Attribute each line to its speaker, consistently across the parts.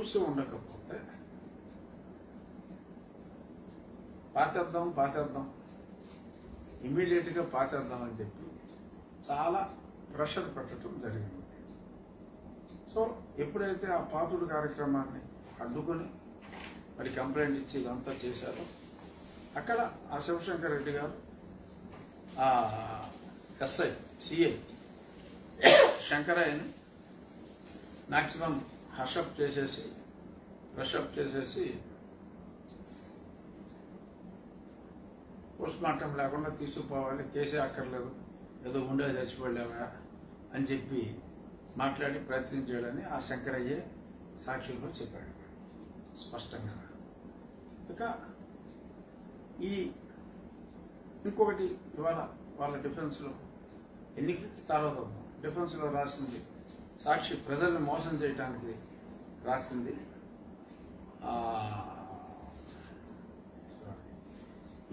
Speaker 1: చూసి ఉండకపోతే పాతేద్దాం పాతేద్దాం. ఇమ్మీడియట్గా పాతేద్దాం అని చెప్పి చాలా ప్రెషర్ పెట్టడం జరిగింది. సో ఎప్పుడైతే ఆ పాతుడు కార్యక్రమాన్ని అడ్డుకొని మరి కంప్లైంట్ ఇచ్చి ఇదంతా చేశారో అక్కడ ఆ శివశంకర్ రెడ్డి గారు ఆ ఎస్ఐ సిఐ శంకరయ్యని మ్యాక్సిమం హషప్ చేసేసి బ్రషప్ చేసేసి పోస్ట్ మార్టం లేకుండా తీసుకుపోవాలి కేసే అక్కర్లేదు ఏదో ఉండే చచ్చిపోలేవా అని చెప్పి మాట్లాడి ప్రయత్నం చేయాలని ఆ శంకరయ్యే సాక్షుల్లో చెప్పాడు. స్పష్టంగా. ఇక ఈ ఇంకొకటి ఇవాళ వాళ్ళ డిఫెన్స్లో ఎన్నికకి తాళవుతాం డిఫెన్స్లో రాసింది సాక్షి ప్రజలను మోసం చేయడానికి రాసింది.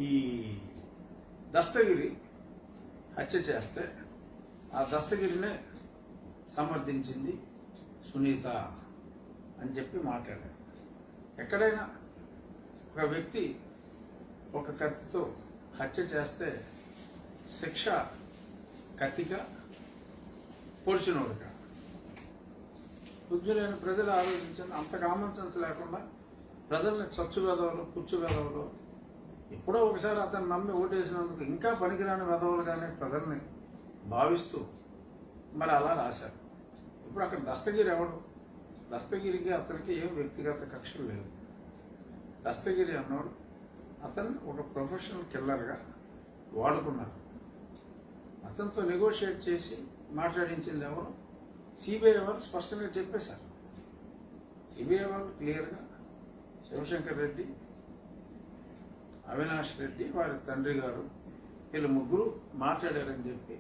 Speaker 1: ఈ దస్తగిరి హత్య చేస్తే ఆ దస్తగిరినే సమర్థించింది సునీత అని చెప్పి మాట్లాడారు. ఎక్కడైనా ఒక వ్యక్తి ఒక కత్తితో హత్య చేస్తే శిక్ష కత్తిగా పొడిచినోడుగా బుద్ధులైన ప్రజలు ఆలోచించండి. అంత కామన్ సెన్స్ లేకుండా ప్రజల్ని చచ్చు వెధవలు పుచ్చు వెధవలు ఎప్పుడో ఒకసారి అతను నమ్మి ఓటేసినందుకు ఇంకా పనికిరాని వెదవలుగానే ప్రజల్ని భావిస్తూ మరి అలా రాశారు. ఇప్పుడు అక్కడ దస్తగిరి ఎవడు? దస్తగిరికి అతనికి ఏం వ్యక్తిగత కక్షలు లేవు. దస్తగిరి అన్నాడు అతను ఒక ప్రొఫెషనల్ కిల్లర్గా వాడుకున్నారు. అతనితో నెగోషియేట్ చేసి మాట్లాడించింది ఎవరు? సిబిఐ వాళ్ళు స్పష్టంగా చెప్పేశారు. సిబిఐ వాళ్ళు క్లియర్గా శివశంకర్ రెడ్డి అవినాష్ రెడ్డి వారి తండ్రి గారు వీళ్ళు ముగ్గురు మాట్లాడారని చెప్పి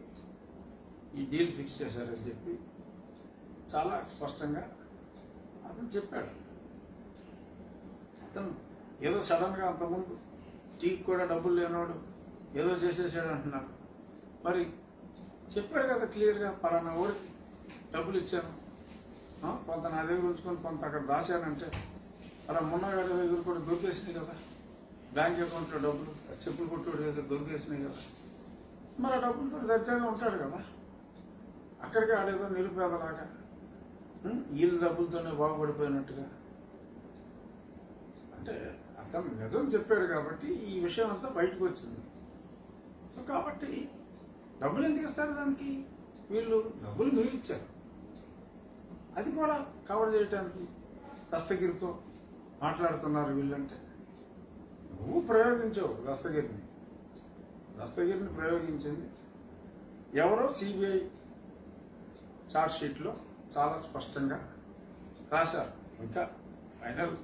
Speaker 1: ఈ డీల్ ఫిక్స్ చేశారని చెప్పి చాలా స్పష్టంగా అతను చెప్పాడు. అతను ఏదో సడన్గా అంతకుముందు టీకి కూడా డబ్బులు లేనివాడు ఏదో చేసేసాడు అంటున్నాడు. మరి చెప్పాడు కదా క్లియర్గా పలానా ఊరికి డబ్బులు ఇచ్చాను కొంత నా దగ్గర ఉంచుకొని కొంత అక్కడ దాచానంటే అలా మున్నగాడి దగ్గర కూడా దొరికేసినాయి కదా. బ్యాంక్ అకౌంట్లో డబ్బులు చెప్పులు కొట్టుడి దగ్గర దొరికేసినాయి కదా. మరి ఆ డబ్బులతో దర్జాగా ఉంటాడు కదా. అక్కడికి ఆడేదో నిరుపేదలాగా ఉం? వీళ్ళ డబ్బులతోనే బాగుపడిపోయినట్టుగా. అంటే అతను నిజం చెప్పాడు కాబట్టి ఈ విషయం అంతా బయటకు వచ్చింది. సో కాబట్టి డబ్బులు ఎందుకు ఇస్తారు దానికి? వీళ్ళు డబ్బులు మీరు ఇచ్చారు అది కూడా కవర్ చేయడానికి దస్తగిరితో మాట్లాడుతున్నారు వీళ్ళంటే. నువ్వు ప్రయోగించావు దస్తగిరిని. దస్తగిరిని ప్రయోగించింది ఎవరో సిబిఐ చార్ట్ షీట్లో చాలా స్పష్టంగా రాశారు. ఇంకా ఫైనల్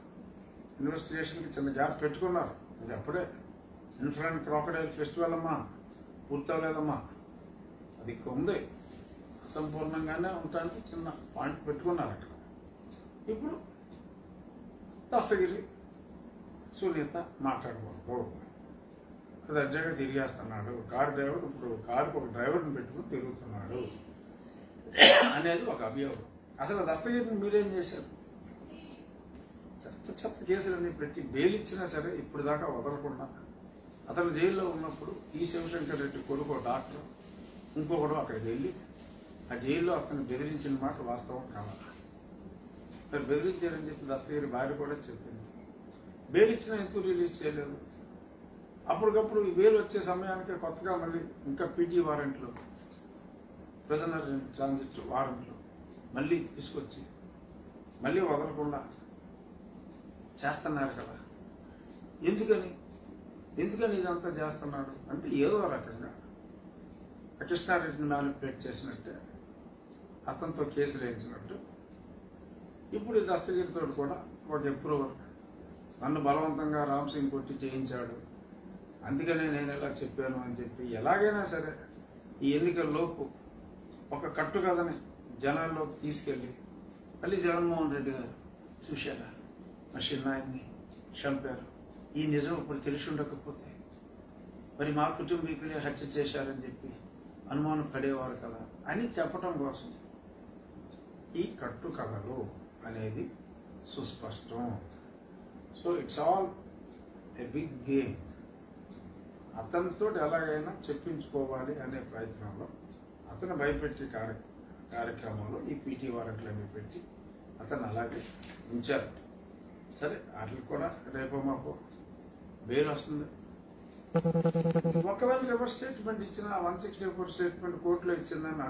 Speaker 1: ఇన్వెస్టిగేషన్కి చిన్న గ్యాప్ పెట్టుకున్నారు. అది అప్పుడే ఇన్ఫ్రాంట్ క్రాకడైల్ ఫెస్టివల్ అమ్మా. పూర్తవలేదమ్మా. అది ఉంది అసంపూర్ణంగానే ఉండటానికి చిన్న పాయింట్ పెట్టుకున్నారు అక్కడ ఇప్పుడు దస్తగిరి సునీత మాట్లాడకూడదు అది అర్జెంట్గా తిరిగేస్తున్నాడు. కారు డ్రైవర్ ఇప్పుడు కారుకు ఒక డ్రైవర్ని పెట్టుకుని తిరుగుతున్నాడు అనేది ఒక అభియోగం. అసలు దస్తగిరిని మీరేం చేశారు? చెత్త చెత్త కేసులన్నీ పెట్టి బెయిల్ ఇచ్చినా సరే ఇప్పుడు దాకా వదలకుండా అతను జైల్లో ఉన్నప్పుడు ఈ శివశంకర్ రెడ్డి కొడుకు డాక్టర్ ఇంకొకడు అక్కడికి వెళ్ళి ఆ జైల్లో అతను బెదిరించిన మాట వాస్తవం కావాలి మరి బెదిరించారని చెప్పి దస్తగిరి భార్య కూడా చెప్పింది. బెయిల్ ఇచ్చినా ఎందుకు రిలీజ్ చేయలేదు? అప్పటికప్పుడు ఈ బెయిల్ వచ్చే సమయానికి కొత్తగా మళ్ళీ ఇంకా పీటీ వారెంట్లు ప్రిజనర్ ట్రాన్సిట్ వారెంట్లు మళ్ళీ తీసుకొచ్చి మళ్ళీ వదలకుండా చేస్తున్నారు కదా. ఎందుకని? ఎందుకని ఇదంతా చేస్తున్నాడు? అంటే ఏదో రకంగా కృష్ణారెడ్డిని మ్యానిపులేట్ చేసినట్టే. అతనితో కేసులు వేయించినట్టు. ఇప్పుడు ఈ దస్తగిరితో కూడా ఒక ఎప్రూవర్ నన్ను బలవంతంగా రామ్ సింగ్ కొట్టి చేయించాడు అందుకనే నేను ఇలా చెప్పాను అని చెప్పి ఎలాగైనా సరే ఈ ఎన్నికల్లోపు ఒక కట్టు కథని జనాల్లోకి తీసుకెళ్ళి మళ్ళీ జగన్మోహన్ రెడ్డి గారు చూశారా? మా చిన్నాయన్ని చంపారు. ఈ నిజం ఇప్పుడు తెలిసి ఉండకపోతే మరి మా కుటుంబీకులే హత్య చేశారని చెప్పి అనుమానం పడేవారు కదా అని చెప్పటం కోసం. ఈ కట్టు కథలు అనేది సుస్పష్టం. So it's all a big game అతనితో ఎలాగైనా చెప్పించుకోవాలి అనే ప్రయత్నంలో అతను భయపెట్టి కార్య కార్యక్రమంలో ఈ పీటీ వారెంట్లు పెట్టి అతను అలాగే ఉంచారు. సరే వాటికి కూడా రేపో మాపో బెయిల్ వస్తుంది. ఒకవేళ రివర్స్ స్టేట్మెంట్ ఇచ్చిన వన్ సిక్స్టీ ఫోర్ స్టేట్మెంట్ కోర్టులో ఇచ్చిందని